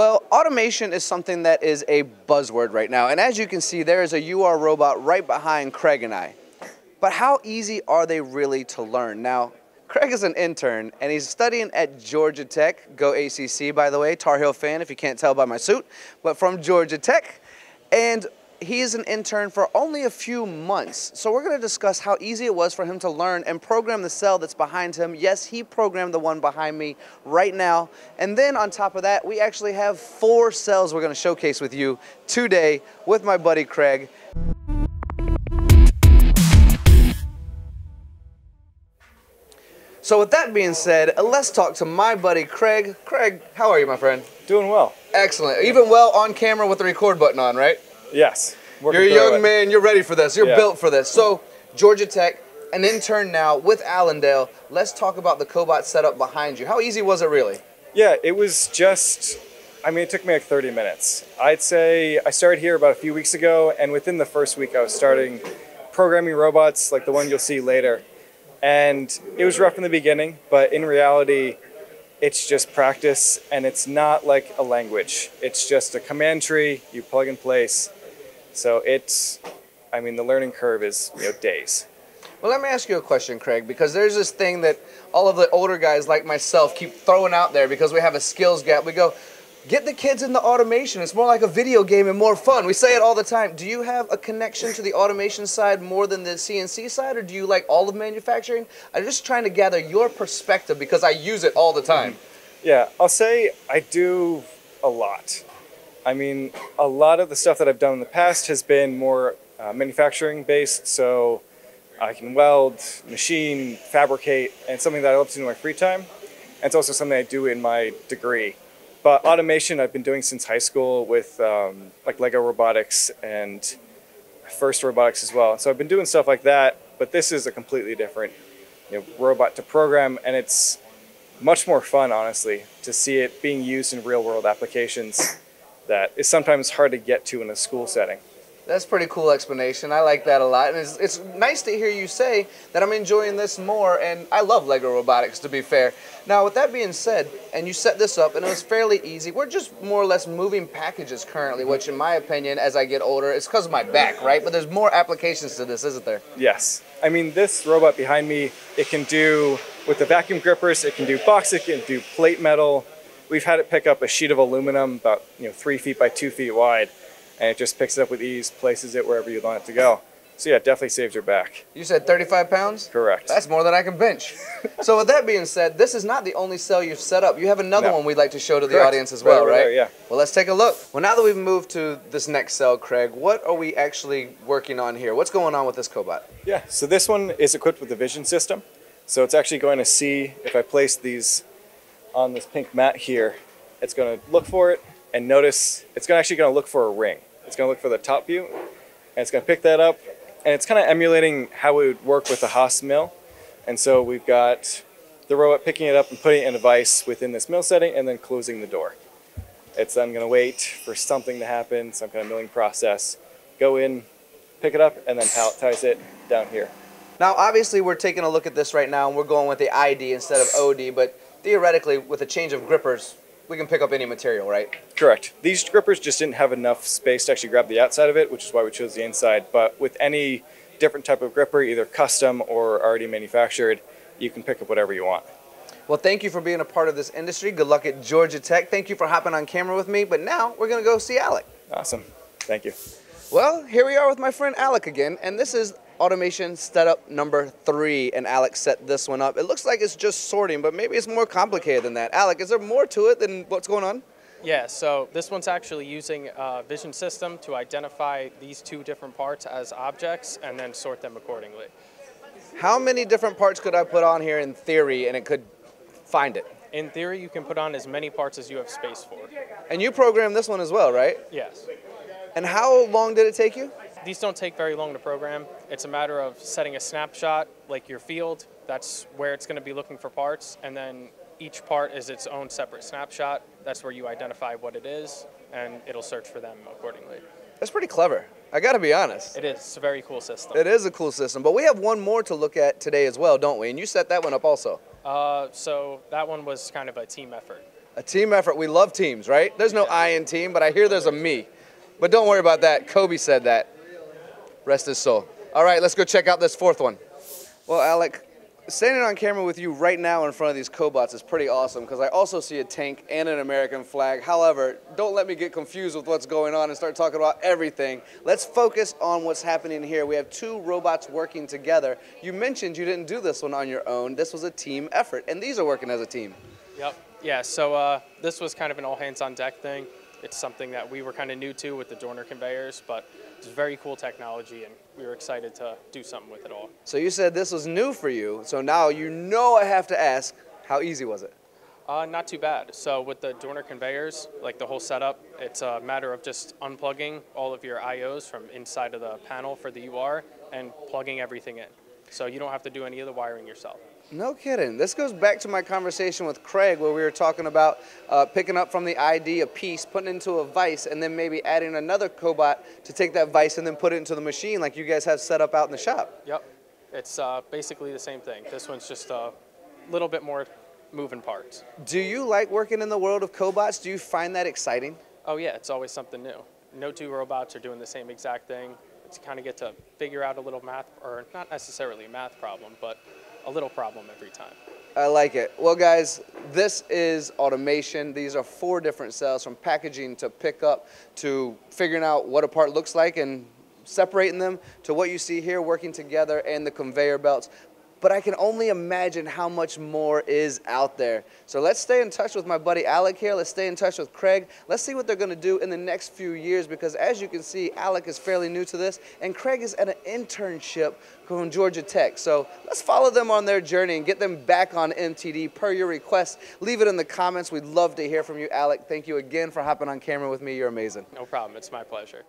Well, automation is something that is a buzzword right now. And as you can see, there is a UR robot right behind Craig and I. But how easy are they really to learn? Now, Craig is an intern and he's studying at Georgia Tech. Go ACC, by the way, Tar Heel fan, if you can't tell by my suit, but from Georgia Tech. And he is an intern for only a few months. So we're going to discuss how easy it was for him to learn and program the cell that's behind him. Yes, he programmed the one behind me right now. And then on top of that, we actually have four cells we're going to showcase with you today with my buddy Craig. So with that being said, let's talk to my buddy Craig. Craig, how are you, my friend? Doing well. Excellent. Even well on camera with the record button on, right? Yes. You're a young man. You're ready for this. You're Yeah. built for this. So, Georgia Tech, an intern now with Allendale. Let's talk about the Cobot setup behind you. How easy was it really? Yeah, it was just, I mean, it took me like 30 minutes. I'd say I started here about a few weeks ago, and within the first week, I was starting programming robots like the one you'll see later. And it was rough in the beginning, but in reality, it's just practice, and it's not like a language. It's just a command tree you plug in place. So it's, I mean, the learning curve is you know days. Well, let me ask you a question, Craig, because there's this thing that all of the older guys like myself keep throwing out there because we have a skills gap. We go, get the kids in the automation. It's more like a video game and more fun. We say it all the time. Do you have a connection to the automation side more than the CNC side, or do you like all of manufacturing? I'm just trying to gather your perspective because I use it all the time. Yeah, I'll say I do a lot. I mean, a lot of the stuff that I've done in the past has been more uh, manufacturing based, so I can weld, machine, fabricate, and something that I love to do in my free time. And it's also something I do in my degree. But automation I've been doing since high school with um, like Lego robotics and FIRST robotics as well. So I've been doing stuff like that, but this is a completely different you know, robot to program, and it's much more fun, honestly, to see it being used in real world applications that is sometimes hard to get to in a school setting. That's pretty cool explanation. I like that a lot. And it's, it's nice to hear you say that I'm enjoying this more. And I love Lego robotics, to be fair. Now, with that being said, and you set this up and it was fairly easy, we're just more or less moving packages currently, which, in my opinion, as I get older, it's because of my back, right? But there's more applications to this, isn't there? Yes. I mean, this robot behind me, it can do, with the vacuum grippers, it can do box, it can do plate metal. We've had it pick up a sheet of aluminum about you know three feet by two feet wide, and it just picks it up with ease, places it wherever you want it to go. So yeah, it definitely saves your back. You said 35 pounds? Correct. That's more than I can bench. so, with that being said, this is not the only cell you've set up. You have another No. one we'd like to show to the audience as well, over right? there, yeah. Well, let's take a look. Well, now that we've moved to this next cell, Craig, what are we actually working on here? What's going on with this cobot? Yeah, so this one is equipped with a vision system. So it's actually going to see if I place these on this pink mat here, it's going to look for it and notice it's actually going to look for a ring. It's going to look for the top view and it's going to pick that up and it's kind of emulating how it would work with a Haas mill. And so we've got the robot picking it up and putting it in a vise within this mill setting and then closing the door. It's then going to wait for something to happen, some kind of milling process, go in, pick it up, and then palletize it down here. Now, obviously, we're taking a look at this right now, and we're going with the ID instead of OD, but theoretically, with a change of grippers, we can pick up any material, right? Correct. These grippers just didn't have enough space to actually grab the outside of it, which is why we chose the inside. But with any different type of gripper, either custom or already manufactured, you can pick up whatever you want. Well, thank you for being a part of this industry. Good luck at Georgia Tech. Thank you for hopping on camera with me. But now we're going to go see Alec. Awesome. Thank you. Well, here we are with my friend Alec again, and this is automation setup number three, and Alec set this one up. It looks like it's just sorting, but maybe it's more complicated than that. Alec, is there more to it than what's going on? Yeah, so this one's actually using a vision system to identify these two different parts as objects and then sort them accordingly. How many different parts could I put on here in theory and it could find it? In theory, you can put on as many parts as you have space for. And you programmed this one as well, right? Yes. And how long did it take you? These don't take very long to program. It's a matter of setting a snapshot, like your field, that's where it's going to be looking for parts, and then each part is its own separate snapshot. That's where you identify what it is, and it'll search for them accordingly. That's pretty clever. I got to be honest. It is it's a very cool system. It is a cool system, but we have one more to look at today as well, don't we? And you set that one up also. Uh, so that one was kind of a team effort. A team effort. We love teams, right? There's no I in team, but I hear there's a me. But don't worry about that. Kobe said that. Rest his soul. All right, let's go check out this fourth one. Well, Alec, standing on camera with you right now in front of these cobots is pretty awesome because I also see a tank and an American flag. However, don't let me get confused with what's going on and start talking about everything. Let's focus on what's happening here. We have two robots working together. You mentioned you didn't do this one on your own. This was a team effort, and these are working as a team. Yep. Yeah. So uh, this was kind of an all hands on deck thing. It's something that we were kind of new to with the Dorner conveyors, but it's very cool technology, and we were excited to do something with it all. So you said this was new for you. So now you know I have to ask, how easy was it? Uh, not too bad. So with the Dorner conveyors, like the whole setup, it's a matter of just unplugging all of your I/Os from inside of the panel for the UR and plugging everything in. So you don't have to do any of the wiring yourself. No kidding. This goes back to my conversation with Craig where we were talking about uh, picking up from the ID a piece, putting it into a vise, and then maybe adding another cobot to take that vise and then put it into the machine like you guys have set up out in the shop. Yep. It's uh, basically the same thing. This one's just a little bit more moving parts. Do you like working in the world of cobots? Do you find that exciting? Oh yeah, it's always something new. No two robots are doing the same exact thing. It's kind of get to figure out a little math, or not necessarily a math problem, but a little problem every time. I like it. Well, guys, this is automation. These are four different cells from packaging to pickup to figuring out what a part looks like and separating them to what you see here working together and the conveyor belts but I can only imagine how much more is out there. So let's stay in touch with my buddy Alec here. Let's stay in touch with Craig. Let's see what they're going to do in the next few years because as you can see, Alec is fairly new to this and Craig is at an internship from Georgia Tech. So let's follow them on their journey and get them back on MTD per your request. Leave it in the comments. We'd love to hear from you, Alec. Thank you again for hopping on camera with me. You're amazing. No problem. It's my pleasure.